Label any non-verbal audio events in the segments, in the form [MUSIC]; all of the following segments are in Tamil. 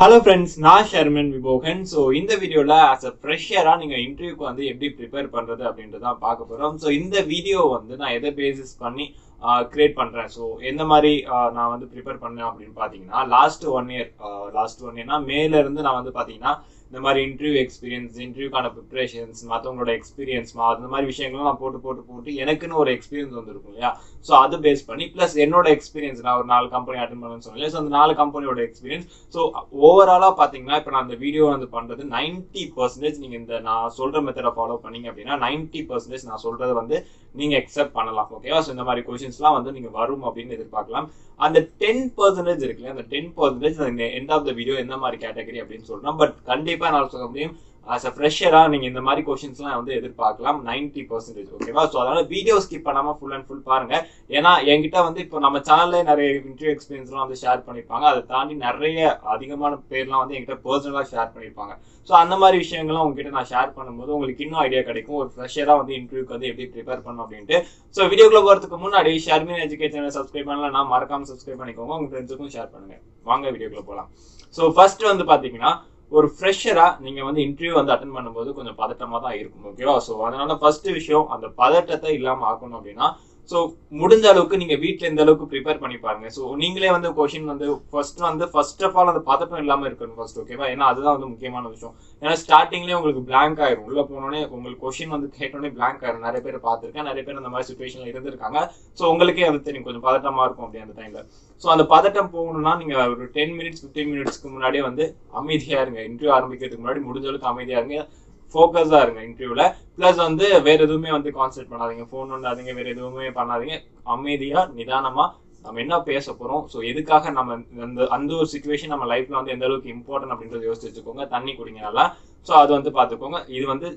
ஹலோ ஃப்ரெண்ட்ஸ் நான் ஷர்மன் விபோகன் ஸோ இந்த வீடியோவில் ஆஸ் அ ஃப்ரெஷராக நீங்கள் இன்டர்வியூக்கு வந்து எப்படி ப்ரிப்பேர் பண்ணுறது அப்படின்றது தான் பார்க்க போகிறோம் ஸோ இந்த வீடியோ வந்து நான் எதை பேசிஸ் பண்ணி கிரியேட் பண்ணுறேன் ஸோ எந்த மாதிரி நான் வந்து ப்ரிப்பேர் பண்ணேன் அப்படின்னு பார்த்தீங்கன்னா last one year last one இயர்னா மேல இருந்து நான் வந்து பார்த்தீங்கன்னா இந்த மாதிரி இன்டர்வியூ எக்ஸ்பீரியன்ஸ் இன்டர்வியூக்கான ப்ரிப்ரேஷன்ஸ் மற்றவங்களோட எக்ஸ்பீரியன்ஸ் அந்த மாதிரி விஷயங்கள்லாம் நான் போட்டு போட்டு போட்டு எனக்குன்னு ஒரு எக்ஸ்பீரியன்ஸ் வந்துருக்கும் இல்லையா? ஸோ அது பேஸ் பண்ணி ப்ளஸ் என்னோட எக்ஸ்பீரியன்ஸ் நான் ஒரு நாலு கம்பெனி அட்டன் பண்ணணும்னு சொன்னேன் ஸோ அந்த நாலு கம்பெனியோட எக்ஸ்பீரியன்ஸ் ஸோ ஓவராலாக பார்த்தீங்கன்னா இப்போ நான் அந்த வீடியோ வந்து பண்ணுறது நைன்ட்டி பர்சன்டேஜ் நீங்கள் இந்த நான் சொல்கிற மெத்தடை ஃபாலோ பண்ணீங்க அப்படின்னா நைன்ட்டி பர்சன்டேஜ் நான் சொல்கிறத வந்து நீங்கள் எக்ஸெப்ட் பண்ணலாம் ஓகேவா ஸோ இந்த மாதிரி கொஷின்ஸ்லாம் வந்து நீங்கள் வரும் அப்படின்னு எதிர்பார்க்கலாம். அந்த டென் பர்சன்டேஜ் இருக்குல்ல அந்த ten percentage end of the video எந்த மாதிரி கேட்டகரி அப்படின்னு சொல்றோம். பட் கண்டிப்பா நான் சொல்ல முடியும் ஆஸ் அ ஃப்ரெஷராக நீங்கள் இந்த மாதிரி கொஷின்ஸ்லாம் வந்து எதிர்பார்க்கலாம். நைன்ட்டி பர்சன்டேஜ் ஓகேவா ஸோ அதனால் வீடியோ ஸ்கிப் பண்ணாமல் ஃபுல் அண்ட் ஃபுல் பாருங்கள் ஏன்னா என்கிட்ட வந்து இப்போ நம்ம சேனல்ல நிறைய இன்டர்வியூ எக்ஸ்பீரியன்ஸ்லாம் வந்து ஷேர் பண்ணியிருப்பாங்க அதை தாண்டி நிறைய அதிகமான பேர்லாம் வந்து என்கிட்ட பர்சனலாக ஷேர் பண்ணியிருப்பாங்க ஸோ அந்த மாதிரி விஷயங்கள்லாம் உங்ககிட்ட நான் ஷேர் பண்ணும்போது உங்களுக்கு இன்னும் ஐடியா கிடைக்கும். ஒரு ஃப்ரெஷராக வந்து இன்டர்வியூக்கு வந்து எப்படி ப்ரிப்பேர் பண்ணணும் அப்படின்ட்டு. ஸோ வீடியோக்குள்ள போகிறதுக்கு முன்னாடி ஷர்மின் எஜுகேஷனை சப்ஸ்கிரைப் பண்ணலாம் நான் மறக்காமல் சப்ஸ்கிரைப் பண்ணிக்கோங்க. உங்கள் ஃப்ரெண்ட்ஸுக்கும் ஷேர் பண்ணுங்கள் வாங்க வீடியோக்குள்ள போகலாம் ஸோ ஃபர்ஸ்ட் வந்து பார்த்தீங்கன்னா ஒரு ஃப்ரெஷராக நீங்கள் வந்து இன்டர்வியூ வந்து அட்டன் பண்ணும்போது கொஞ்சம் பதட்டமாக தான் இருக்கும் ஓகேவா ஸோ அதனால ஃபஸ்ட்டு விஷயம் அந்த பதட்டத்தை இல்லாமல் ஆக்கணும் அப்படின்னா ஸோ முடிஞ்ச அளவுக்கு நீங்க வீட்ல எந்த அளவுக்கு ப்ரிப்பேர் பண்ணி பாருங்க. ஸோ நீங்களே வந்து கொஷின் வந்து ஃபர்ஸ்ட் வந்து ஃபர்ஸ்ட் ஆஃப் ஆல் அந்த பதட்டம் இல்லாம இருக்கணும் ஃபர்ஸ்ட் ஓகேவா ஏன்னா அதுதான் வந்து முக்கியமான விஷயம். ஏன்னா ஸ்டார்டிங்லேயே உங்களுக்கு பிளாங்க் ஆயிரும். உள்ள போனோடனே உங்களுக்கு கொஷின் வந்து கேட்டோடனே பிளாங்க் ஆயிரும். நிறைய பேர் பார்த்துருக்கேன். நிறைய பேர் அந்த மாதிரி சுச்சுவேஷன்ல இருந்திருக்காங்க. ஸோ உங்களுக்கே அது தெரியும். கொஞ்சம் பதட்டமா இருக்கும் அப்படி அந்த டைம்ல ஸோ அந்த பதட்டம் போகணும்னா நீங்க ஒரு டென் மினிட்ஸ் ஃபிஃப்டீன் மினிட்ஸ்க்கு முன்னாடியே வந்து அமைதியா இருங்க. இன்டர்வியூ ஆரம்பிக்கிறதுக்கு முன்னாடி முடிஞ்ச அளவுக்கு அமைதியா இருங்க. ஃபோக்கஸாக இருங்க இன்டர்வியூவில் ப்ளஸ் வந்து வேறு எதுவுமே வந்து கான்சென்ட்ரேட் பண்ணாதீங்க. ஃபோன் பண்ணாதீங்க வேறு எதுவுமே பண்ணாதீங்க. அமைதியாக நிதானமாக நம்ம என்ன பேச போகிறோம் ஸோ எதுக்காக நம்ம அந்த அந்த ஒரு சுச்சுவேஷன் நம்ம லைஃப்பில் வந்து எந்த அளவுக்கு இம்பார்ட்டன்ட் அப்படின்றத யோசிச்சு வச்சுக்கோங்க தண்ணி குடிங்க நல்லா. ஸோ அது வந்து பார்த்துக்கோங்க. இது வந்து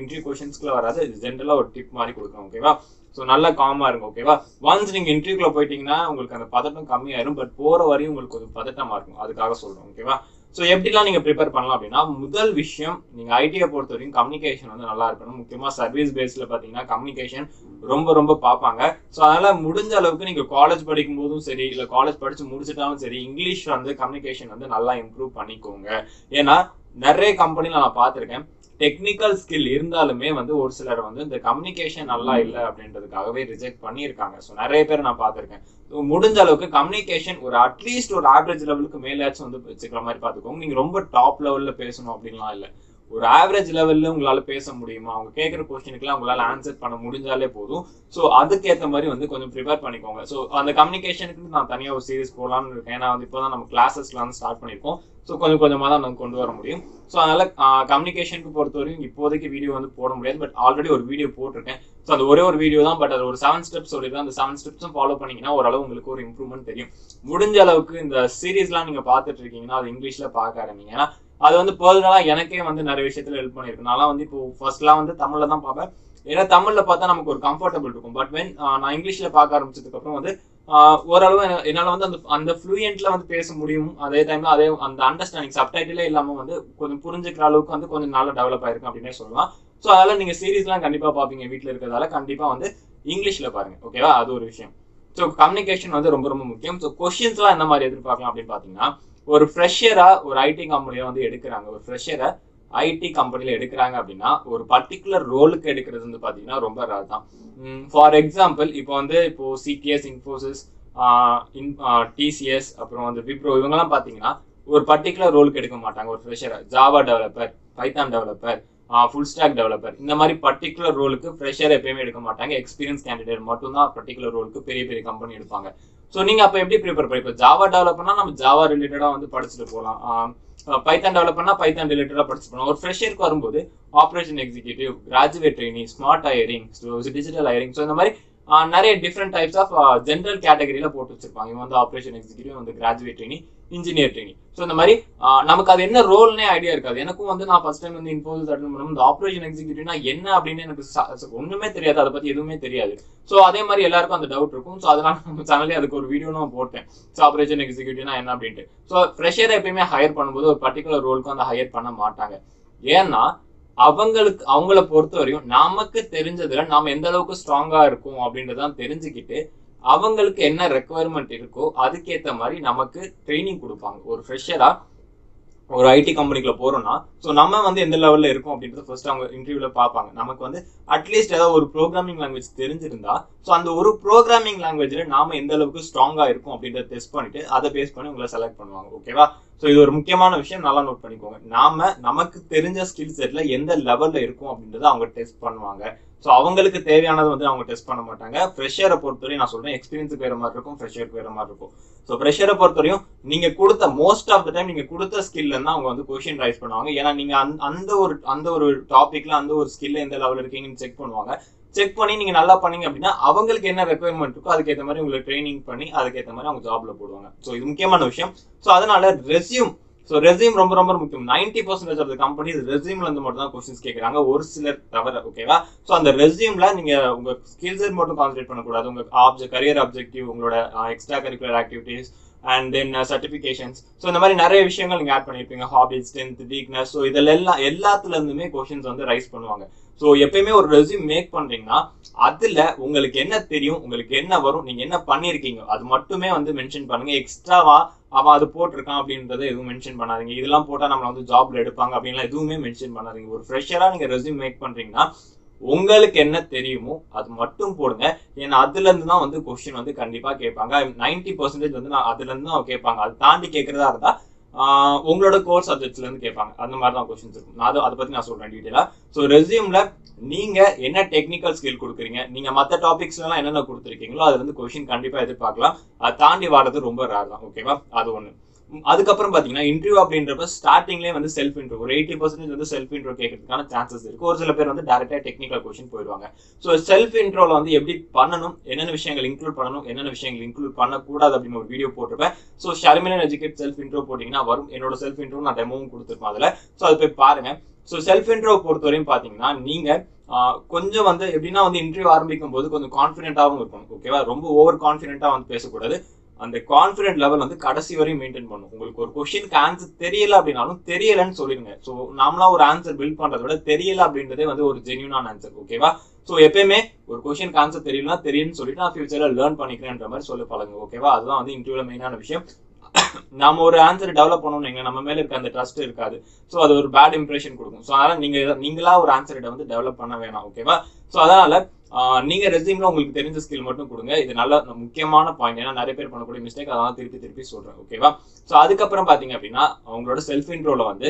இன்டர்வியூ கொஷின்ஸ்க்குள்ள வராது. இது ஜென்ரலாக ஒரு டிப் மாதிரி கொடுக்குறோம் ஓகேவா ஸோ நல்லா காமாக இருக்கும் ஓகேவா ஒன்ஸ் நீங்கள் இன்டர்வியூக்குள்ள போயிட்டீங்கன்னா உங்களுக்கு அந்த பதட்டம் கம்மியாயிரும். பட் போகிற வரையும் உங்களுக்கு ஒரு பதட்டமாக இருக்கும். அதுக்காக சொல்கிறோம் ஓகேவா ஸோ எப்படிலாம் நீங்க ப்ரிப்பேர் பண்ணலாம் அப்படின்னா முதல் விஷயம் நீங்க ஐடியை பொறுத்த வரைக்கும் கம்யூனிகேஷன் வந்து நல்லா இருக்கணும். முக்கியமா சர்வீஸ் பேஸ்ல பாத்தீங்கன்னா கம்யூனிகேஷன் ரொம்ப ரொம்ப பார்ப்பாங்க. ஸோ அதனால முடிஞ்ச அளவுக்கு நீங்க காலேஜ் படிக்கும் போதும் சரி இல்ல காலேஜ் படிச்சு முடிச்சிட்டாலும் சரி இங்கிலீஷ் வந்து கம்யூனிகேஷன் வந்து நல்லா இம்ப்ரூவ் பண்ணிக்கோங்க. ஏன்னா நிறைய கம்பெனில நான் பார்த்திருக்கேன். டெக்னிக்கல் ஸ்கில் இருந்தாலுமே வந்து ஒரு சிலர் வந்து இந்த கம்யூனிகேஷன் நல்லா இல்லை அப்படின்றதுக்காகவே ரிஜெக்ட் பண்ணியிருக்காங்க. ஸோ நிறைய பேர் நான் பார்த்திருக்கேன். முடிஞ்ச அளவுக்கு கம்யூனிகேஷன் ஒரு அட்லீஸ்ட் ஒரு ஆவரேஜ் லெவலுக்கு மேலேயாச்சும் வந்து வச்சுக்கிற மாதிரி பார்த்துக்கோங்க. நீங்க ரொம்ப டாப் லெவல்ல பேசணும் அப்படின்லாம் இல்லை. ஒரு ஆவரேஜ் லெவல்ல உங்களால பேச முடியுமா? அவங்க கேட்குற கொஸ்டினுக்குலாம் உங்களால ஆன்சர் பண்ண முடிஞ்சாலே போதும். ஸோ அதுக்கேற்ற மாதிரி வந்து கொஞ்சம் ப்ரிப்பேர் பண்ணிக்கோங்க. ஸோ அந்த கம்யூனிகேஷனுக்கு நான் தனியாக ஒரு சீரிஸ் போடலாம்னு இருக்கேன். ஏன்னா வந்து இப்போ தான் நம்ம கிளாஸஸ்லாம் ஸ்டார்ட் பண்ணியிருக்கோம். ஸோ கொஞ்சம் கொஞ்சமாக தான் நம்ம கொண்டு வர முடியும். ஸோ அதனால கம்யூனிகேஷனுக்கு பொறுத்த வரைக்கும் இப்போதைக்கு வீடியோ வந்து போட முடியாது. பட் ஆல்ரெடி ஒரு வீடியோ போட்டிருக்கேன். ஸோ அது ஒரே ஒரு வீடியோ தான். பட் அது ஒரு செவன் ஸ்டெப்ஸ் சொல்லியிருக்கேன் அந்த செவன் ஸ்டெப்ஸும் ஃபாலோ பண்ணிங்கன்னா ஓரளவு உங்களுக்கு ஒரு இம்ப்ரூவ்மெண்ட் தெரியும். முடிஞ்ச அளவுக்கு இந்த சீரீஸ்லாம் நீங்கள் பார்த்துட்டு இருக்கீங்கன்னா அது இங்கிலீஷில் பார்க்க ஆரம்பிங்க. ஏன்னா அது வந்து பர்சனலா எனக்கே வந்து நிறைய விஷயத்தில் ஹெல்ப் பண்ணியிருக்கு. நான்லாம் வந்து இப்போ ஃபர்ஸ்ட்லாம் வந்து தமிழில் தான் பார்ப்பேன். ஏன்னா தமிழில் பார்த்தா நமக்கு ஒரு கம்ஃபர்டபுள் இருக்கும். பட் வென் நான் இங்கிலீஷில் பார்க்க ஆரம்பிச்சதுக்கப்புறம் வந்து ஓரளவு என்னால் வந்து அந்த அந்த ஃப்ளூயண்ட்ல வந்து பேச முடியும். அதே டைம்ல அதே அந்த அண்டர்ஸ்டாண்டிங் சப்டைட்டிலே இல்லாமல் வந்து கொஞ்சம் புரிஞ்சுக்கிற அளவுக்கு வந்து கொஞ்சம் நல்லா டெவலப் ஆயிருக்கும் அப்படின்னே சொல்லலாம். ஸோ அதெல்லாம் நீங்க சீரீஸ்லாம் கண்டிப்பா பார்ப்பீங்க வீட்டில் இருக்கிறதால. கண்டிப்பா வந்து இங்கிலீஷ்ல பாருங்க ஓகேவா அது ஒரு விஷயம். ஸோ கம்யூனிகேஷன் வந்து ரொம்ப ரொம்ப முக்கியம். ஸோ கொஸ்டின்ஸ்லாம் என்ன மாதிரி எதிர்பார்க்கலாம் அப்படின்னு பார்த்தீங்கன்னா ஒரு ஃப்ரெஷராக ஒரு ஐடி கம்பெனியை வந்து எடுக்கிறாங்க. ஒரு ஃப்ரெஷரை ஐடி கம்பெனியில் எடுக்கிறாங்க அப்படின்னா ஒரு பர்டிகுலர் ரோலுக்கு எடுக்கிறது வந்து பார்த்தீங்கன்னா ரொம்ப ரேர் தான். ஃபார் எக்ஸாம்பிள் இப்போ வந்து இப்போ சிடிஎஸ் இன்ஃபோசிஸ் டிசிஎஸ் அப்புறம் வந்து விப்ரோ இவங்கெல்லாம் பார்த்தீங்கன்னா ஒரு பர்டிகுலர் ரோலுக்கு எடுக்க மாட்டாங்க. ஒரு ஃப்ரெஷரை Java developer Python developer full stack developer இந்த மாதிரி பர்டிகுலர் ரோலுக்கு ஃப்ரெஷர் எப்பயுமே எடுக்க மாட்டாங்க. எக்ஸ்பீரியன்ஸ் கேண்டிடேட் மட்டும் தான் பர்டிகுலர் ரோலுக்கு பெரிய பெரிய கம்பெனி எடுப்பாங்க. ஸோ நீங்கள் அப்போ எப்படி ப்ரிப்பேர் பண்ணி இப்போ ஜாவா டெவலப்னா நம்ம ஜாவா ரிலேட்டடாக வந்து படிச்சுட்டு போகலாம் பைத்தான் டெவலப்னா பைத்தான் ரிலேட்டடா படிச்சு போகலாம் ஒரு ஃப்ரெஷருக்கு வரும்போது operation executive graduate training smart hiring digital hiring so இந்த மாதிரி நிறைய டிஃப்ரெண்ட் டைப்ஸ் ஆஃப் ஜென்ரல் கேட்டகரியில போட்டு வச்சிருப்பாங்க. இவன் வந்து ஆப்ரேஷன் எக்ஸிக்யூட்டிவ் வந்து graduate training engineer training so இந்த மாதிரி நமக்கு அது என்ன ரோல்னே ஐடியா இருக்காது. எனக்கும் வந்து நான் ஃபர்ஸ்ட் டைம் வந்து இன்போசிஸ் அட்டன் பண்ணணும் இந்த ஆப்ரேஷன் எக்ஸிக்யூட்டிவ்னா என்ன அப்படின்னு எனக்கு ஒன்றுமே ஒண்ணுமே தெரியாது. அதை பத்தி எதுவுமே தெரியாது. ஸோ அதே மாதிரி எல்லாருக்கும் அந்த டவுட் இருக்கும். ஸோ அதனால நம்ம சேனல்லே அதுக்கு ஒரு வீடியோ நான் போட்டேன். ஸோ ஆப்ரேஷன் எக்ஸிக்யூட்டிவ்னா என்ன அப்படின்ட்டு. ஸோ ஃப்ரெஷரை எப்பயுமே ஹையர் பண்ணும்போது ஒரு பர்டிகுலர் ரோலுக்கு அந்த ஹையர் பண்ண மாட்டாங்க. ஏன்னா அவங்களுக்கு அவங்கள பொறுத்த வரையும் நமக்கு தெரிஞ்சதுல நாம எந்த அளவுக்கு ஸ்ட்ராங்கா இருக்கும் அப்படின்றதான் தெரிஞ்சுக்கிட்டு அவங்களுக்கு என்ன ரெக்குவயர்மெண்ட் இருக்கோ அதுக்கேத்த மாதிரி நமக்கு ட்ரைனிங் கொடுப்பாங்க. ஒரு ஃப்ரெஷரா ஒரு ஐடி கம்பெனிக்குள்ள போறோம்னா ஸோ நம்ம வந்து எந்த லெவல்ல இருக்கோம் அப்படின்றத ஃபர்ஸ்ட் அவங்க இன்டர்வியூல பார்ப்பாங்க. நமக்கு வந்து அட்லீஸ்ட் ஏதாவது ஒரு ப்ரோக்ராமிங் லாங்குவேஜ் தெரிஞ்சிருந்தா ஸோ அந்த ஒரு ப்ரோக்ராமிங் லாங்குவேஜ்ல நாம எந்த அளவுக்கு ஸ்ட்ராங்கா இருக்கும் அப்படின்றத டெஸ்ட் பண்ணிட்டு அதை பேஸ் பண்ணி உங்களை செலக்ட் பண்ணுவாங்க. ஓகேவா ஸோ இது ஒரு முக்கியமான விஷயம். நல்லா நோட் பண்ணிக்கோங்க. நாம நமக்கு தெரிஞ்ச ஸ்கில் செட்ல எந்த லெவல்ல இருக்கும் அப்படின்றத அவங்க டெஸ்ட் பண்ணுவாங்க. ஸோ அவங்களுக்கு தேவையானது வந்து அவங்க டெஸ்ட் பண்ண மாட்டாங்க. ஃப்ரெஷரை பொறுத்தவரையும் நான் சொல்றேன் எக்ஸ்பீரியன்ஸுக்கு வேற மாதிரி இருக்கும் ஃப்ரெஷருக்கு வேற மாதிரி இருக்கும். ஸோ ஃப்ரெஷரை பொறுத்தவரையும் நீங்க கொடுத்த மோஸ்ட் ஆஃப் த டைம் நீங்க கொடுத்த ஸ்கில்ல தான் அவங்க வந்து கொஷின் ரைஸ் பண்ணுவாங்க. ஏன்னா நீங்க அந்த- அந்த ஒரு அந்த ஒரு டாபிக்ல அந்த ஒரு ஸ்கில்ல எந்த லெவல் இருக்கீங்கன்னு செக் பண்ணுவாங்க. செக் பண்ணி நீங்க நல்லா பண்ணீங்க அப்படின்னா அவங்களுக்கு என்ன ரெக்குயர்மெண்ட் இருக்கோ அதுக்கேற்ற மாதிரி உங்களுக்கு ட்ரைனிங் பண்ணி அதுக்கேற்ற மாதிரி அவங்க ஜாப்ல போடுவாங்க. ஸோ இது முக்கியமான விஷயம். ஸோ அதனால ரெஸ்யூம் ஸோ ரெஸ்யூம் ரொம்ப ரொம்ப முக்கியம். நைன்டி பர்சன்டேஜ் ஆஃப் கம்பெனி ரெசியூம்ல இருந்து மட்டும் தான் கொஸ்டின்ஸ் கேட்கறாங்க ஒரு சிலர் தவிர ஓகேவா ஸோ அந்த ரெசியூம்ல நீங்க உங்க ஸ்கில்ஸ் மட்டும் கான்சென்ட்ரேட் பண்ணக்கூடாது. உங்க ஆப்ஜெக்ட் கரியர் ஆப்ஜெக்டிவ் உங்களோட extra curricular activities and then certifications so இந்த மாதிரி நிறைய விஷயங்கள் நீங்க ஆட் பண்ணியிருப்பீங்க ஹாபிஸ் ஸ்ட்ரென்த் வீக்னஸ் ஸோ இதுல எல்லாம் எல்லாத்துல இருந்துமே கொஸ்டின்ஸ் வந்து ரைஸ் பண்ணுவாங்க. ஸோ எப்பயுமே ஒரு ரெஸ்யூம் மேக் பண்றீங்கன்னா அதுல உங்களுக்கு என்ன தெரியும் உங்களுக்கு என்ன வரும் நீங்க என்ன பண்ணிருக்கீங்க அது மட்டுமே வந்து மென்ஷன் பண்ணுங்க. எக்ஸ்ட்ராவா அவன் அது போட்டிருக்கான் அப்படின்றத எதுவும் மென்ஷன் பண்ணாதீங்க. இதெல்லாம் போட்டா நம்மள வந்து ஜாப்ல எடுப்பாங்க அப்படின்லாம் எதுவுமே மென்ஷன் பண்ணாதீங்க. ஒரு ஃப்ரெஷரா நீங்க ரெஸ்யூம் மேக் பண்றீங்கன்னா உங்களுக்கு என்ன தெரியுமோ அது மட்டும் போடுங்க. ஏன்னா அதுல இருந்து தான் வந்து கொஸ்டின் வந்து கண்டிப்பா கேட்பாங்க. நைன்டி பர்சன்டேஜ் வந்து நான் அதுல இருந்து தான் கேட்பாங்க. அது தாண்டி கேட்கறதா இருந்தா உங்களோட கோர் சப்ஜெக்ட்ஸ்ல இருந்து கேட்பாங்க. அந்த மாதிரி தான் கொஸ்டின்ஸ் இருக்கும். நான் அதை பத்தி நான் சொல்றேன் டீட்டெயிலா ஸோ ரெஸ்யூம்ல நீங்க என்ன டெக்னிக்கல் ஸ்கில் கொடுக்குறீங்க? நீங்க மத்த டாபிக்ஸ்ல எல்லாம் என்னென்ன கொடுத்துருக்கீங்களோ அதுல இருந்து கொஸ்டின் கண்டிப்பா எதிர்பார்க்கலாம். அதை தாண்டி வர்றது ரொம்ப ரேர் தான். ஓகேவா அது ஒண்ணு. அதுக்கப்புறம் பாத்தீங்கன்னா இன்டர்வியூ அப்படின்றப்ப ஸ்டார்டிங்லேயே வந்து செல்ஃப் இன்ட்ரோ ஒரு எயிட்டி பர்சன்டேஜ் வந்து செல்ஃப் இன்ட்ரோ கேட்கறதுக்கான சான்சஸ் இருக்கு. ஒரு சில பேர் வந்து டேரக்டாக டெக்னிக்கல் கொஸ்டின் போயிடுவாங்க. ஸோ செல்ஃப் இன்ட்ரோல வந்து எப்படி பண்ணணும் என்னென்ன விஷயங்கள் இன்க்ளூட் பண்ணணும் என்னென்ன விஷயங்கள் இன்க்ளூட் பண்ணக்கூடாது அப்படின்னு ஒரு வீடியோ போட்டிருப்பேன். So Sharmilan educate self intro போட்டிங்கன்னா வரும். என்னோட செல்ஃப் இன்ட்ரோ நான் டெமோவும் கொடுத்துருப்பேன் அதில். ஸோ அது போய் பாருங்க. ஸோ செல்ஃப் இன்ட்ரோ பொறுத்தவரையும் பார்த்தீங்கன்னா நீங்கள் கொஞ்சம் வந்து எப்படின்னா வந்து இன்டர்வியூ ஆரம்பிக்கும் போது கொஞ்சம் கான்ஃபிடென்ட்டாகவும் இருக்கணும். ஓகேவா ரொம்ப ஓவர் கான்ஃபிடென்ட்டாக வந்து பேசக்கூடாது. அந்த கான்ஃபிடென்ட் லெவல் வந்து கடைசி வரையும் மெயின்டைன் பண்ணும். உங்களுக்கு ஒரு கொஸ்டினுக்கு ஆன்சர் தெரியல அப்படின்னாலும் தெரியலன்னு சொல்லிடுங்க. ஸோ நாமளா ஒரு ஆன்சர் பில்ட் பண்றதை விட தெரியல அப்படின்றதே வந்து ஒரு ஜென்யூனான ஆன்சர் ஓகேவா ஸோ எப்பயுமே ஒரு கொஸ்டினுக்கு ஆன்சர் தெரியலனா தெரியும்னு சொல்லிட்டு நான் ஃபியூச்சர்ல லேர்ன் பண்ணிக்கிறேன்ற மாதிரி சொல்ல பழங்க ஓகேவா அதுதான் வந்து இன்டர்வியூல மெயினான விஷயம். [COUGHS] நாம ஒரு ஆன்சர் டெவலப் பண்ணணும் நம்ம மேல இருக்க அந்த ட்ரஸ்ட் இருக்காது. ஸோ அது ஒரு பேட் இம்ப்ரெஷன் கொடுக்கும். ஸோ அதனால நீங்க நீங்களா ஒரு ஆன்சர் வந்து டெவலப் பண்ண வேணாம் ஓகேவா ஸோ அதனால நீங்க ரெசியூம்ல உங்களுக்கு தெரிஞ்ச ஸ்கில் மட்டும் கொடுங்க. இது நல்ல முக்கியமான பாயிண்ட் ஏன்னா நிறைய பேர் பண்ணக்கூடிய மிஸ்டேக் அதான் திருப்பி திருப்பி சொல்றேன் ஓகேவா ஸோ அதுக்கப்புறம் பாத்தீங்க அப்படின்னா அவங்களோட செல்ஃப் இன்ட்ரோல வந்து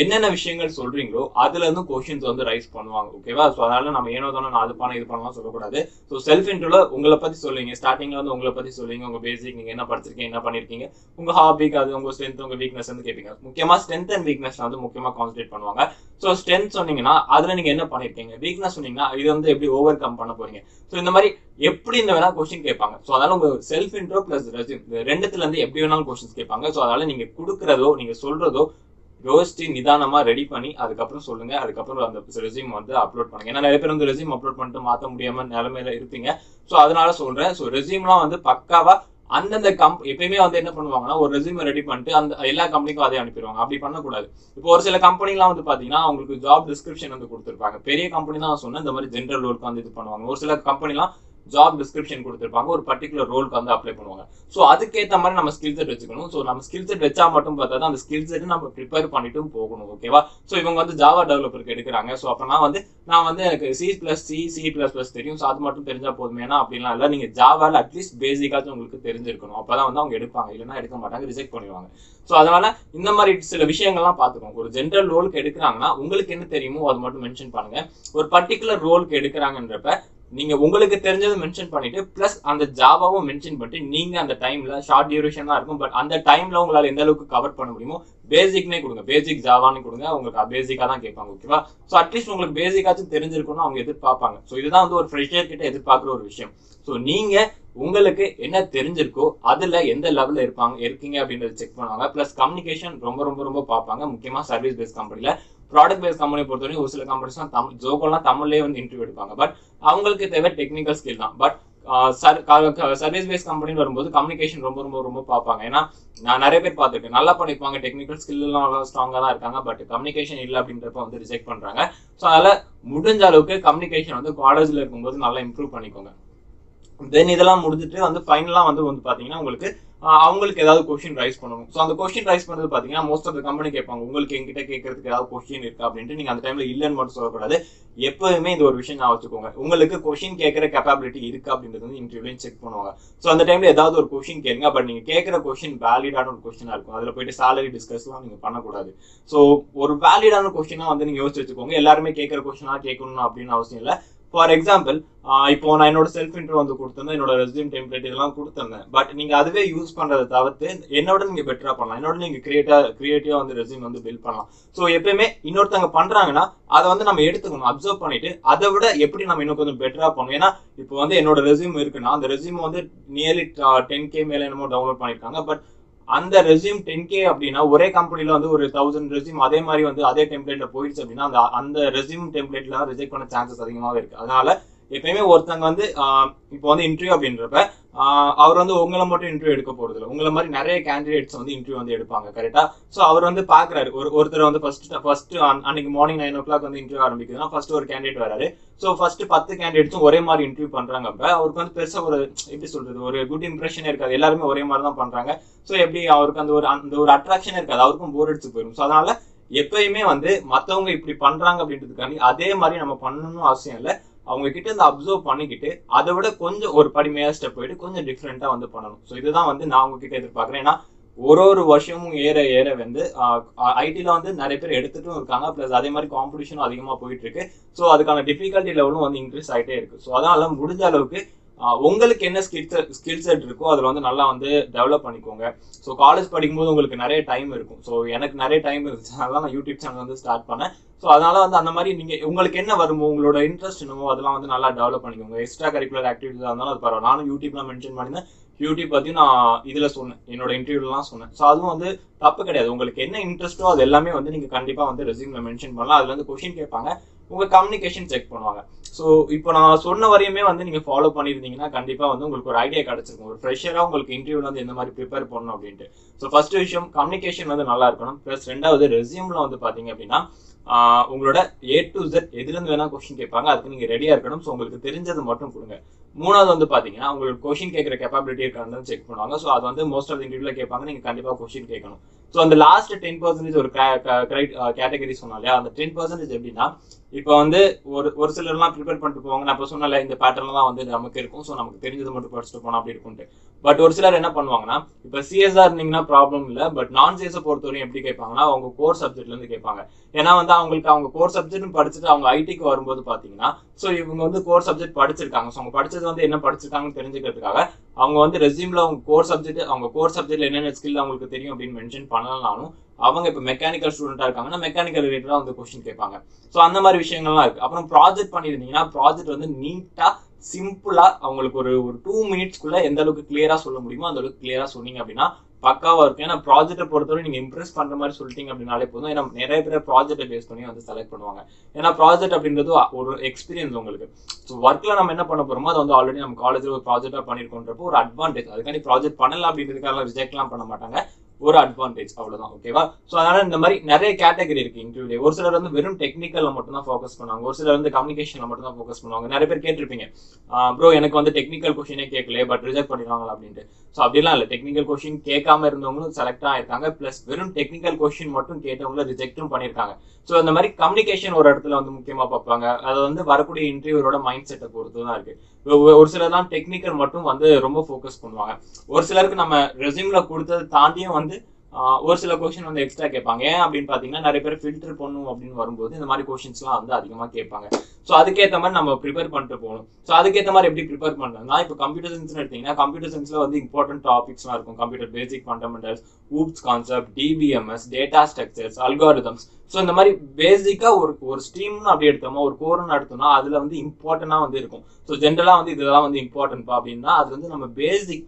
என்னென்ன விஷயங்கள் சொல்றீங்களோ அதுல இருந்து கொஸ்டின்ஸ் வந்து ரைஸ் பண்ணுவாங்க. ஓகேவா ஸோ அதனால நம்ம ஏனோ தானோ நான் அது பண்ண இது பண்ணலாம் சொல்லக்கூடாது. ஸோ செல்ஃப் இன்ட்ரோல உங்களை பத்தி சொல்லுவீங்க ஸ்டார்டிங்ல வந்து உங்களை பத்தி சொல்லுவீங்க உங்க பேசிக் நீங்க என்ன படிச்சிருக்கீங்க என்ன பண்ணிருக்கீங்க உங்க ஹாபிக் அது உங்க ஸ்ட்ரென்த் உங்க வீக்னஸ் வந்து கேட்பீங்க முக்கியமா ஸ்ட்ரென்த் அண்ட் வீக்னஸ் வந்து முக்கியமா கான்சென்ட்ரேட் பண்ணுவாங்க. ஸோ ஸ்ட்ரென்த் சொன்னீங்கன்னா அதில் நீங்கள் என்ன பண்ணிருக்கீங்க? வீக்னஸ் சொன்னீங்கன்னா இது வந்து எப்படி ஓவர் கம் பண்ண போறீங்க? ஸோ இந்த மாதிரி எப்படி இந்த வேணா கொஸ்டின் கேட்பாங்க. ஸோ அதனால உங்க செல்ஃப் இன்ட்ரோ பிளஸ் ரெஸ்யூம் ரெண்டுத்துல இருந்து எப்படி வேணாலும் கொஸ்டின்ஸ் கேட்பாங்க. ஸோ அதனால நீங்க கொடுக்கறதோ நீங்க சொல்றதோ யோசிச்சு நிதானமா ரெடி பண்ணி அதுக்கப்புறம் சொல்லுங்க. அதுக்கப்புறம் அந்த ரெஸ்யூம் வந்து அப்லோட் பண்ணுங்க. ஏன்னா நிறைய பேர் வந்து ரெஸ்யூம் அப்லோட் பண்ணிட்டு மாற்ற முடியாம நிலைமையில இருப்பீங்க. ஸோ அதனால சொல்றேன். ஸோ ரெஸ்யூம்லாம் வந்து பக்காவா அந்தந்த கம் எப்பயுமே வந்து என்ன பண்ணுவாங்கன்னா ஒரு ரெஸ்யூம் ரெடி பண்ணிட்டு அந்த எல்லா கம்பெனிக்கும் அதே அனுப்பிடுவாங்க. அப்படி பண்ணக்கூடாது. இப்போ ஒரு சில கம்பெனிலாம் வந்து பாத்தீங்கன்னா அவங்களுக்கு ஜாப் டிஸ்கிரிப்ஷன் வந்து கொடுத்துருப்பாங்க. பெரிய கம்பெனி தான் சொன்னேன் இந்த மாதிரி ஜென்ரல் ரோலுக்கு வந்து இது பண்ணுவாங்க. ஒரு சில கம்பெனிலாம் ஜாப் டிஸ்கிரிப்ஷன் கொடுத்துருப்பாங்க. ஒரு பர்டிகுலர் ரோலுக்கு வந்து அப்ளை பண்ணுவாங்க. ஸோ அதுக்கேற்ற மாதிரி நம்ம ஸ்கில் செட் வச்சுக்கணும். ஸோ நம்ம ஸ்கில் செட் வச்சா மட்டும் பார்த்தா தான் அந்த ஸ்கில் செட் நம்ம ப்ரிப்பேர் பண்ணிட்டும் போகணும். ஓகேவா ஸோ இவங்க வந்து ஜாவா டெவலப்பருக்கு எடுக்கிறாங்க. ஸோ அப்போ நான் வந்து நான் வந்து எனக்கு C plus C C plus plus தெரியும். ஸோ அது மட்டும் தெரிஞ்சா ஏன்னா அப்படிலாம் இல்லை. நீங்கள் ஜாவாவில் அட்லீஸ்ட் பேசிக்காச்சும் உங்களுக்கு தெரிஞ்சிருக்கணும். அப்பதான் வந்து அவங்க எடுப்பாங்க. இல்லைன்னா எடுக்க மாட்டாங்க. ரிஜெக்ட் பண்ணுவாங்க ஸோ அதனால இந்த மாதிரி சில விஷயங்கள்லாம் பார்த்துக்கோங்க. ஒரு ஜென்ரல் ரோலுக்கு எடுக்கிறாங்கன்னா உங்களுக்கு என்ன தெரியுமோ அது மட்டும் மென்ஷன் பண்ணுங்க. ஒரு பர்டிகுலர் ரோலுக்கு எடுக்கிறாங்கன்றப்ப நீங்க உங்களுக்கு தெரிஞ்சதை மென்ஷன் பண்ணிட்டு பிளஸ் அந்த ஜாவாவும் மென்ஷன் பண்ணிட்டு நீங்க அந்த டைம்ல ஷார்ட் டியூரேஷன் தான் இருக்கும் பட் அந்த டைம்ல உங்களால எந்த அளவுக்கு கவர் பண்ண முடியுமோ பேசிக்னே கொடுங்க. பேசிக் ஜாவான்னு கொடுங்க உங்களுக்கு பேசிக்கா தான் கேட்பாங்க ஓகேவா ஸோ அட்லீஸ்ட் உங்களுக்கு பேசிக்காச்சும் தெரிஞ்சிருக்கணும் அவங்க எதிர்பார்ப்பாங்க. ஸோ இதுதான் வந்து ஒரு ஃப்ரெஷர் கிட்ட எதிர்பார்க்குற ஒரு விஷயம். ஸோ நீங்க உங்களுக்கு என்ன தெரிஞ்சிருக்கோ அதுல எந்த லெவல்ல இருப்பாங்க இருக்கீங்க அப்படின்றத செக் பண்ணுவாங்க. பிளஸ் கம்யூனிகேஷன் ரொம்ப ரொம்ப ரொம்ப பார்ப்பாங்க. முக்கியமா சர்வீஸ் பேஸ் கம்பெனில ப்ராடக்ட் பேஸ் கம்பெனி பொறுத்தவரைக்கும் ஒரு சில கம்பெனிஸ்லாம் தமிழ் ஜோகோலாம் தமிழ்லேயே வந்து இன்டர்வியூ எடுப்பாங்க. பட் அவங்களுக்கு தேவை டெக்னிக்கல் ஸ்கில் தான். பட் சர்வீஸ் பேஸ் கம்பெனின்னு வரும்போது கம்யூனிகேஷன் ரொம்ப ரொம்ப ரொம்ப பார்ப்பாங்க. ஏன்னா நான் நிறைய பேர் பார்த்துருக்கேன். நல்லா படிப்பாங்க டெக்னிக்கல் ஸ்கில் எல்லாம் நல்லா தான் இருக்காங்க. பட் கம்யூனிகேஷன் இல்லை அப்படின்றப்ப வந்து ரிஜெக்ட் பண்றாங்க. ஸோ அதில் முடிஞ்ச அளவுக்கு கம்யூனிகேஷன் வந்து காலேஜில் இருக்கும்போது நல்லா இம்ப்ரூவ் பண்ணிக்கோங்க. தென் இதெல்லாம் முடிஞ்சிட்டு வந்து ஃபைனலாக வந்து வந்து பார்த்தீங்கன்னா உங்களுக்கு அவங்களுக்கு ஏதாவது கொஸ்டின் ரைஸ் பண்ணணும். ஸோ அந்த கொஸ்டின் ரைஸ் பண்ணுறது பார்த்தீங்கன்னா மோஸ்ட் ஆஃப் த கம்பெனி கேட்பாங்க. உங்களுக்கு எங்கிட்ட கேட்கறதுக்கு ஏதாவது கொஸ்டின் இருக்கா அப்படின்ட்டு நீங்கள் அந்த டைமில் இல்லைன்னு மட்டும் சொல்லக்கூடாது. எப்போதுமே இந்த ஒரு விஷயம் நான் வச்சுக்கோங்க. உங்களுக்கு கொஸ்டின் கேட்குற கேப்பபிலிட்டி இருக்கா அப்படின்றது வந்து இன்டர்வியூலையும் செக் பண்ணுவாங்க. ஸோ அந்த டைமில் ஏதாவது ஒரு கொஸ்டின் கேளுங்க. பட் நீங்கள் கேட்குற கொஸ்டின் வேலிடான ஒரு கொஸ்டினாக இருக்கும். அதில் போயிட்டு சேலரி டிஸ்கஸ்லாம் நீங்கள் பண்ணக்கூடாது. ஸோ ஒரு வேலிடான கொஸ்டினாக வந்து நீங்கள் யோசிச்சு வச்சுக்கோங்க. எல்லாருமே கேட்குற கொஸ்டினாக கேட்கணும் அப்படின்னு அவசியம் இல்லை. ஃபார் எக்ஸாம்பிள் இப்போ நான் என்னோட செல்ஃப் இன்ட்ரோ வந்து கொடுத்துருந்தேன் என்னோட ரெஸ்யூம் டெம்ப்ளேட் இதெல்லாம் கொடுத்துருந்தேன். பட் நீங்க அதுவே யூஸ் பண்றதை தவிர்த்து என்னோட நீங்க பெட்டரா பண்ணலாம். என்னோட நீங்க கிரியேட்டா கிரியேட்டிவா வந்து ரெஸ்யூம் வந்து பில்ட் பண்ணலாம். ஸோ எப்பயுமே இன்னொருத்தவங்க பண்றாங்கன்னா அதை வந்து நம்ம எடுத்துக்கணும் அப்சர்வ் பண்ணிட்டு அதை விட எப்படி நம்ம இன்னும் கொஞ்சம் பெட்டரா பண்ணணும். ஏன்னா இப்போ வந்து என்னோட ரெஸ்யூம் இருக்குன்னா அந்த ரெசியூம் வந்து நியர்லி டென் கே மேல என்னமோ டவுன்லோட் பண்ணிருக்காங்க. பட் அந்த ரெஸ்யூம் டென் கே அப்படின்னா ஒரே கம்பெனில வந்து ஒரு தௌசண்ட் ரெஸ்யூம் அதே மாதிரி வந்து அதே டெம்ப்ளேட்ல போயிடுச்சு அப்படின்னா அந்த அந்த ரெஸ்யூம் டெம்ப்ளேட்ல ரிஜெக்ட் பண்ண சான்சஸ் அதிகமாக இருக்கு. அதனால எப்பயுமே ஒருத்தங்க வந்து இப்போ வந்து இன்டர்வியூ அப்படின்றப்ப அவர் வந்து உங்களை மட்டும் இன்டர்வியூ எடுக்க போறது இல்லை உங்களை மாதிரி நிறைய கேண்டிடேட்ஸ் வந்து இன்டர்வியூ வந்து எடுப்பாங்க கரெக்டா ஸோ அவர் வந்து பாக்குறாரு. ஒரு ஒருத்தர் வந்து ஃபர்ஸ்ட் ஃபர்ஸ்ட் அன்னைக்கு மார்னிங் நைன் ஓ கிளாக் வந்து இன்டர்வியூ ஆரம்பிக்குதுன்னா ஃபர்ஸ்ட் ஒரு கேண்டிடேட் வராரு. ஸோ ஃபர்ஸ்ட் பத்து கேண்டிடேட்ஸும் ஒரே மாதிரி இன்டர்வியூ பண்றாங்க அப்ப அவருக்கு வந்து பெருசா ஒரு எப்படி சொல்றது ஒரு குட் இம்ப்ரெஷன் இருக்காது. எல்லாருமே ஒரே மாதிரி தான் பண்றாங்க. ஸோ எப்படி அவருக்கு அந்த ஒரு அந்த ஒரு அட்ராக்ஷன் இருக்காது. அவருக்கும் போர் அடிச்சு போயிடும் ஸோ அதனால எப்பயுமே வந்து மத்தவங்க இப்படி பண்றாங்க அப்படின்றதுக்காண்டி அதே மாதிரி நம்ம பண்ணணும்னு அவசியம் இல்லை. அவங்க கிட்ட இருந்து அப்சர்வ் பண்ணிக்கிட்டு அதை விட கொஞ்சம் ஒரு படிமையா ஸ்டெப் போயிட்டு கொஞ்சம் டிஃப்ரெண்டா வந்து பண்ணணும். ஸோ இதுதான் வந்து நான் உங்ககிட்ட எதிர்பார்க்கறேன். ஏன்னா ஒரு ஒரு வருஷமும் ஏற ஏற வந்து ஐடில வந்து நிறைய பேர் எடுத்துட்டும் இருக்காங்க. பிளஸ் அதே மாதிரி காம்படிஷனும் அதிகமா போயிட்டு இருக்கு. ஸோ அதுக்கான டிஃபிகல்ட்டி லெவலும் வந்து இன்க்ரீஸ் ஆகிட்டே இருக்கு. ஸோ அதனால முடிஞ்ச அளவுக்கு உங்களுக்கு என்ன ஸ்கில் ஸ்கில் செட் இருக்கோ அதில் வந்து நல்லா வந்து டெவலப் பண்ணிக்கோங்க. ஸோ காலேஜ் படிக்கும்போது உங்களுக்கு நிறைய டைம் இருக்கும். ஸோ எனக்கு நிறைய டைம் இருந்துச்சு. அதெல்லாம் நான் யூடியூப் சேனல் வந்து ஸ்டார்ட் பண்ணேன். ஸோ அதனால வந்து அந்த மாதிரி நீங்கள் உங்களுக்கு என்ன வருமோ உங்களோட இன்ட்ரெஸ்ட் என்னமோ அதெல்லாம் வந்து நல்லா டெவலப் பண்ணிக்கோங்க. எக்ஸ்ட்ரா கரிக்குலர் ஆக்டிவிட்டிஸ் இருந்தாலும் அது பரவாயில்ல. நானும் யூடியூப்லாம் மென்ஷன் பண்ணியிருந்தேன். யூடியூப் பற்றியும் நான் இதில் சொன்னேன். என்னோட இன்டர்வியூலாம் சொன்னேன். ஸோ அதுவும் வந்து தப்பு கிடையாது. உங்களுக்கு என்ன இன்ட்ரெஸ்ட்டோ அது எல்லாமே வந்து நீங்கள் கண்டிப்பாக வந்து ரெசியூமில் மென்ஷன் பண்ணலாம். அதில் வந்து கொஷின் கேட்பாங்க. உங்க கம்யூனிகேஷன் செக் பண்ணுவாங்க. ஸோ இப்போ நான் சொன்ன வரையுமே வந்து நீங்கள் ஃபாலோ பண்ணியிருந்தீங்கன்னா கண்டிப்பாக வந்து உங்களுக்கு ஒரு ஐடியா கிடச்சிருக்கும். ஒரு ஃப்ரெஷராக உங்களுக்கு இன்டர்வியூவில் வந்து எந்த மாதிரி ப்ரிப்பேர் பண்ணணும் அப்படின்ட்டு. ஸோ ஃபர்ஸ்ட் விஷயம் கம்யூனிகேஷன் வந்து நல்லா இருக்கணும். ப்ளஸ் ரெண்டாவது ரெசியூமில் வந்து பார்த்தீங்க அப்படின்னா உங்களோட ஏ டு ஜெட் எதுலேருந்து வேணால் கொஷின் கேட்பாங்க. அதுக்கு நீங்கள் ரெடியாக இருக்கணும். ஸோ உங்களுக்கு தெரிஞ்சது மட்டும் கொடுங்க. மூணாவது வந்து பார்த்தீங்கன்னா உங்களுக்கு கொஷின் கேட்குற கேப்பபிலிட்டி இருக்கான்னு செக் பண்ணுவாங்க. ஸோ அது வந்து மோஸ்ட் ஆஃப் இன்டர்வியூவில் கேட்பாங்க. நீங்க கண்டிப்பாக கொஷின் கேட்கணும். ஸோ அந்த லாஸ்ட் டென் பர்சன்டேஜ் ஒரு கேட்டகரி uh, சொன்னோம் இல்லையா? அந்த டென் பர்சன்டேஜ் எப்படின்னா இப்போ வந்து ஒரு ஒரு சிலர்லாம் ப்ரிப்பேர் பண்ணிட்டு போவாங்க. நான் இப்போ சொன்னல இந்த பேட்டர்ல தான் வந்து நமக்கு இருக்கும். ஸோ நமக்கு தெரிஞ்சது மட்டும் படிச்சுட்டு போனோம் அப்படி இருக்கும்ட்டு பட் ஒரு சிலர் என்ன பண்ணுவாங்கன்னா இப்போ சிஎஸ்ஆர் இருந்தீங்கன்னா ப்ராப்ளம் இல்லை. பட் நான் சிஎஸ்ஐ பொறுத்தவரையும் எப்படி கேட்பாங்கன்னா அவங்க கோர் சப்ஜெக்ட்லேருந்து கேட்பாங்க. ஏன்னா வந்து அவங்களுக்கு அவங்க கோர் சப்ஜெக்ட் படிச்சுட்டு அவங்க ஐடிக்கு வரும்போது பார்த்தீங்கன்னா ஸோ இவங்க வந்து கோர் சப்ஜெக்ட் படிச்சிருக்காங்க. ஸோ அவங்க படிச்சது வந்து என்ன படிச்சிருக்காங்கன்னு தெரிஞ்சுக்கிறதுக்காக அவங்க வந்து ரெசியூம்ல அவங்க கோர் சப்ஜெக்ட் அவங்க கோர் சப்ஜெக்ட்ல என்னென்ன ஸ்கில் அவங்களுக்கு தெரியும் அப்படின்னு மென்ஷன் பண்ணலனாலும் அவங்க இப்போ மெக்கானிக்கல் ஸ்டூடெண்டா இருக்காங்கன்னா மெக்கானிக்கல் ரிலேட்டடா வந்து கொஸ்டின் கேட்பாங்க. ஸோ அந்த மாதிரி விஷயங்கள்லாம் இருக்கு. அப்புறம் ப்ராஜெக்ட் பண்ணியிருந்தீங்கன்னா ப்ராஜெக்ட் வந்து நீட்டா சிம்பிளா அவங்களுக்கு ஒரு ஒரு டூ மினிட்ஸ்க்குள்ள எந்த அளவுக்கு கிளியரா சொல்ல முடியுமோ அந்த அளவுக்கு கிளியரா சொன்னீங்க அப்படின்னா பக்காவா இருக்கும். ஏன்னா ப்ராஜெக்ட்டை பொறுத்தவரை நீங்க இம்ப்ரெஸ் பண்ற மாதிரி சொல்லிட்டீங்க அப்படின்னாலே போதும். ஏன்னா நிறைய பேர் ப்ராஜெக்ட்டை பேஸ் பண்ணி வந்து செலக்ட் பண்ணுவாங்க. ஏன்னா ப்ராஜெக்ட் அப்படின்றது ஒரு எக்ஸ்பீரியன்ஸ் உங்களுக்கு. ஸோ ஒர்க்ல நம்ம என்ன பண்ண போறோமோ அது வந்து ஆல்ரெடி நம்ம காலேஜ்ல ஒரு ப்ராஜெக்டா பண்ணிருக்கோன்றப்போ ஒரு அட்வான்டேஜ் அதுக்காண்டி ப்ராஜெக்ட் பண்ணலாம் அப்படின்றதுக்காக ரிஜெக்ட்லாம் பண்ண மாட்டாங்க. ஒரு அட்வான்டேஜ் அவ்வளவுதான் ஓகேவா ஸோ அதனால இந்த மாதிரி நிறைய கேட்டகரி இருக்கு இன்டர்வியூல ஒரு சிலர் வந்து வெறும் டெக்னிக்கல்ல மட்டும் தான் ஃபோக்கஸ் பண்ணுவாங்க. ஒரு சிலர் வந்து கம்யூனிகேஷன்ல மட்டும் தான் ஃபோக்கஸ் பண்ணுவாங்க. நிறைய பேர் கேட்டிருப்பீங்க ப்ரோ எனக்கு வந்து டெக்னிக்கல் கொஷினே கேட்கல பட் ரிஜெக்ட் பண்ணிடுவாங்களா? அப்படின்ட்டு. ஸோ அப்படிலாம் இல்லை. டெக்னிக்கல் கொஷின் கேட்காம இருந்தவங்களும் செலக்ட் ஆயிருக்காங்க பிளஸ் வெறும் டெக்னிக்கல் கொஷின் மட்டும் கேட்டவங்களும் ரிஜெக்டும் பண்ணியிருக்காங்க ஸோ இந்த மாதிரி கம்யூனிகேஷன் ஒரு இடத்துல வந்து முக்கியமா பார்ப்பாங்க. அது வந்து வரக்கூடிய இன்டர்வியூரோட மைண்ட் செட்டை பொறுத்து தான் இருக்கு. ஒரு சிலர் தான் டெக்னிக்கல் மட்டும் வந்து ரொம்ப ஃபோக்கஸ் பண்ணுவாங்க. ஒரு சிலருக்கு நம்ம ரெசியூம்ல கொடுத்தது தாண்டியும் வந்து ஒரு சில கொஷின் வந்து எக்ஸ்ட்ரா கேட்பாங்க. ஏன் அப்படின்னு பாத்தீங்கன்னா நிறைய பேர் ஃபில்டர் பண்ணும் அப்படின்னு வரும்போது இந்த மாதிரி கொஷின்ஸ்லாம் வந்து அதிகமாக கேட்பாங்க. ஸோ அதுக்கேற்ற மாதிரி நம்ம ப்ரிப்பேர் பண்ணிட்டு போகணும். ஸோ அதுக்கேற்ற மாதிரி எப்படி ப்ரிப்பேர் பண்ணுறதுனா இப்போ கம்ப்யூட்டர் சயின்ஸ் எடுத்தீங்கன்னா கம்ப்யூட்டர் சயின்ஸ்ல வந்து இம்பார்ட்டன்ட் டாபிக்ஸ்லாம் இருக்கும். Computer basic fundamentals oops concept DBMS data structures algorithms so இந்த மாதிரி பேசிக்காக ஒரு ஒரு ஸ்ட்ரீம்னு அப்படி எடுத்தோமா ஒரு கோர்னு எடுத்தோம்னா அதில் வந்து இம்பார்ட்டண்டா வந்து இருக்கும். ஸோ ஜென்ரலாக வந்து இதெல்லாம் வந்து இம்பார்ட்டன்ட்பா அப்படின்னா அது வந்து நம்ம பேசிக்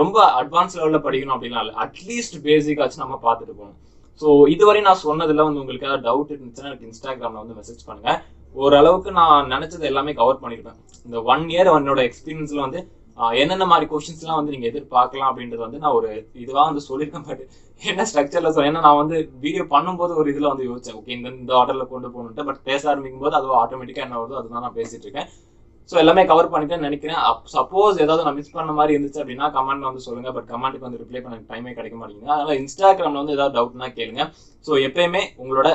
ரொம்ப அட்வான்ஸ் லெவலில் படிக்கணும் அப்படின்னா இல்லை அட்லீஸ்ட் பேசிக்காச்சும் நம்ம பார்த்துட்டு போகணும். ஸோ இதுவரை நான் சொன்னதில் வந்து உங்களுக்கு ஏதாவது டவுட் இருந்துச்சுன்னா எனக்கு இன்ஸ்டாகிராமில் வந்து மெசேஜ் பண்ணுங்கள் ஓரளவுக்கு நான் நினச்சது எல்லாமே கவர் பண்ணியிருப்பேன் இந்த ஒன் இயர் என்னோட எக்ஸ்பீரியன்ஸில் வந்து என்னென்ன மாதிரி கொஸ்டின்ஸ்லாம் வந்து நீங்க எதிர்பார்க்கலாம் அப்படின்றது வந்து நான் ஒரு இதுவா வந்து சொல்லியிருக்கேன் பட் என்ன ஸ்ட்ரக்சர்ல சொல்ல ஏன்னா நான் வந்து வீடியோ பண்ணும்போது ஒரு இதுல வந்து யோசிச்சேன். ஓகே இந்த இந்த ஆர்டர்ல கொண்டு போகணுன்ட்டு பட் பேச ஆரம்பிக்கும் போது அது ஆட்டோமேட்டிக்கா என்ன வருதோ அதுதான் நான் பேசிட்டு இருக்கேன். ஸோ எல்லாமே கவர் பண்ணிட்டேன்னு நினைக்கிறேன். சப்போஸ் ஏதாவது நான் மிஸ் பண்ண மாதிரி இருந்துச்சு அப்படின்னா கமெண்ட் வந்து சொல்லுங்க. பட் கமெண்ட்டுக்கு வந்து ரிப்ளை பண்ண டைமே கிடைக்க மாட்டேங்குது. அதனால இன்ஸ்டாகிராம்ல வந்து ஏதாவது டவுட்னா கேளுங்க. ஸோ எப்பயுமே உங்களோட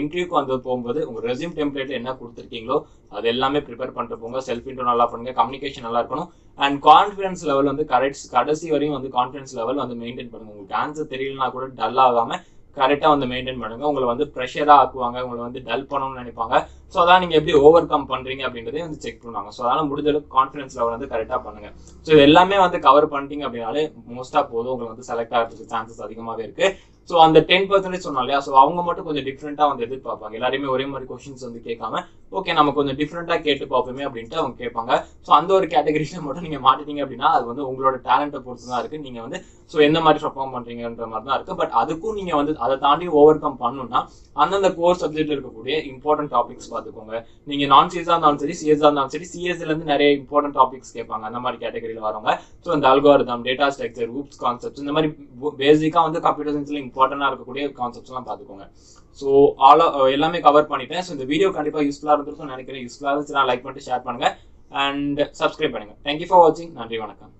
இன்டர்வியூக்கு வந்து போகும்போது உங்க ரெசியூம் டெம்ப்ளேட்ல என்ன கொடுத்துருக்கீங்களோ அது எல்லாமே ப்ரிப்பேர் பண்ணிட்டு போங்க. செல்ஃப் இன்டர்வியூ நல்லா பண்ணுங்க. கம்யூனிகேஷன் நல்லா இருக்கணும். அண்ட் கான்ஃபிடன்ஸ் லெவல் வந்து கரெக்ட் கடைசி வரையும் வந்து கான்ஃபிடன்ஸ் லெவல் வந்து மெயின்டைன் பண்ணுங்க. உங்களுக்கு ஆன்சர் தெரியலனா கூட டல் ஆகாமல் கரெக்டாக வந்து மெயின்டைன் பண்ணுங்க. உங்களை வந்து ப்ரெஷராக ஆக்குவாங்க. உங்களை வந்து டல் பண்ணணும்னு நினைப்பாங்க. ஸோ அதான் நீங்கள் எப்படி ஓவர் கம் பண்ணுறீங்க அப்படின்றதே வந்து செக் பண்ணுவாங்க. ஸோ அதனால் முடிஞ்ச அளவுக்கு கான்ஃபிடன்ஸ் லெவல் வந்து கரெக்டாக பண்ணுங்க. ஸோ இது எல்லாமே வந்து கவர் பண்ணிட்டீங்க அப்படின்னாலே மோஸ்ட்டாக போதும். உங்களுக்கு வந்து செலக்ட் ஆகிறதுக்கு சான்சஸ் அதிகமாகவே இருக்குது ஸோ அந்த டென் பர்சன்டேஜ் சொன்னோம் இல்லையா? ஸோ அவங்க மட்டும் கொஞ்சம் டிஃப்ரெண்ட்டாக வந்து எதிர்பார்ப்பாங்க. எல்லாருமே ஒரே மாதிரி கொஷின்ஸ் வந்து கேட்காம ஓகே நம்ம கொஞ்சம் டிஃப்ரெண்ட்டாக கேட்டு பார்ப்போமே அப்படின்ட்டு அவங்க கேட்பாங்க. ஸோ அந்த ஒரு கேட்டகரியில் மட்டும் நீங்கள் மாட்டிட்டீங்க அப்படின்னா அது வந்து உங்களோட டேலண்ட்டை பொறுத்து தான் இருக்குது நீங்கள் வந்து ஸோ எந்த மாதிரி பர்ஃபார்ம் பண்ணுறீங்கன்ற மாதிரி தான் இருக்கு. பட் அதுக்கும் நீங்கள் வந்து அதை தாண்டி ஓவர் கம் பண்ணணும்னா அந்தந்த கோர் சப்ஜெக்ட் இருக்கக்கூடிய இம்பார்ட்டன்ட் டாபிக்ஸ் பார்த்துக்கோங்க. நீங்கள் நான் சிஎஸ்ஸாக இருந்தாலும் சரி சிஎஸ்ஸாக இருந்தாலும் சரி சிஎஸ்ல இருந்து நிறைய இம்பார்ட்டன்ட் டாபிக்ஸ் கேட்பாங்க. அந்த மாதிரி கேட்டகரியில் வரவங்க. ஸோ இந்த algorithm data structure oops concepts இந்த மாதிரி பேசிக்காக வந்து கம்ப்யூட்டர் சயின்ஸில் இம்பார்ட்டன்டா இருக்கக்கூடிய கான்செப்ட்ஸ்லாம் பார்த்துக்கோங்க. ஸோ ஆல் எல்லாமே கவர் பண்ணிட்டேன். ஸோ இந்த வீடியோ கண்டிப்பாக யூஸ்ஃபுல்லாக இருந்திருக்கும் நினைக்கிறேன். யூஸ்ஃபுல்லாக இருந்துச்சுன்னா லைக் பண்ணிட்டு ஷேர் பண்ணுங்க. அண்ட் சப்ஸ்கிரைப் பண்ணுங்க. தேங்க்யூ ஃபார் வாட்சிங் நன்றி வணக்கம்.